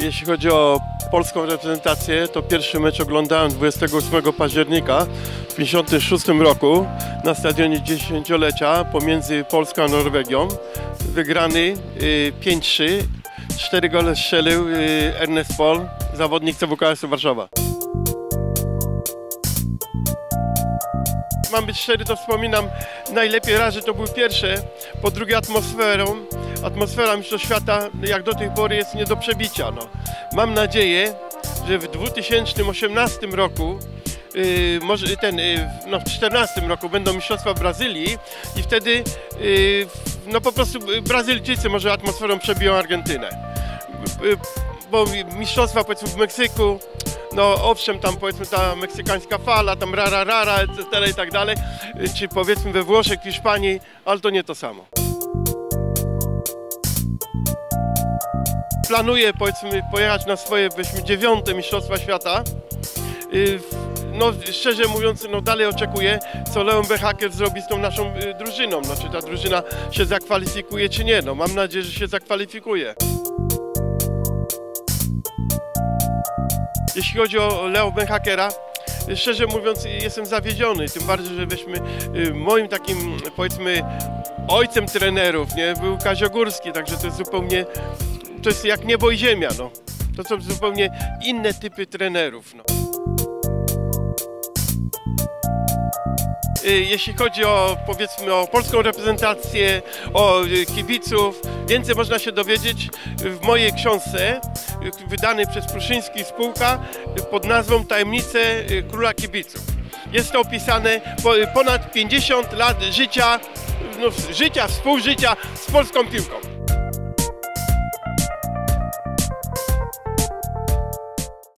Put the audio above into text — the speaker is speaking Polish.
Jeśli chodzi o polską reprezentację, to pierwszy mecz oglądałem 28 października w 1956 roku na stadionie dziesięciolecia pomiędzy Polską a Norwegią. Wygrany y, 5-3. Cztery gole strzelił y, Ernest Pol, zawodnik CWKS Warszawa. Mam być szczery, to wspominam najlepiej raz, że to był pierwsze, po drugie atmosferą. Atmosfera Mistrzostw Świata jak do tej pory jest nie do przebicia. No. Mam nadzieję, że w 2018 roku Yy, może ten, yy, no w 2014 roku będą Mistrzostwa Brazylii i wtedy yy, no po prostu Brazylijczycy może atmosferą przebiją Argentynę. Yy, bo mistrzostwa powiedzmy w Meksyku, no owszem, tam powiedzmy ta meksykańska fala, tam rara rara, etc. i tak dalej, Yy, czy powiedzmy we Włoszech, Hiszpanii, ale to nie to samo. Planuję powiedzmy pojechać na swoje powiedzmy dziewiąte Mistrzostwa Świata. Yy, no szczerze mówiąc, no dalej oczekuję, co Leon Behaker zrobi z tą naszą y, drużyną. No, czy ta drużyna się zakwalifikuje, czy nie. No, mam nadzieję, że się zakwalifikuje. Jeśli chodzi o Leo Benhakera, szczerze mówiąc jestem zawiedziony, tym bardziej, że byśmy y, moim takim powiedzmy ojcem trenerów, nie, był Kaziogórski, także to jest zupełnie, to jest jak niebo i ziemia, no. To są zupełnie inne typy trenerów, no. Y, jeśli chodzi o powiedzmy o polską reprezentację, o y, kibiców, więcej można się dowiedzieć w mojej książce y, wydanej przez Pruszyński Spółka pod nazwą Tajemnice Króla Kibiców. Jest to opisane ponad 50 lat życia, no, życia, współżycia z polską piłką.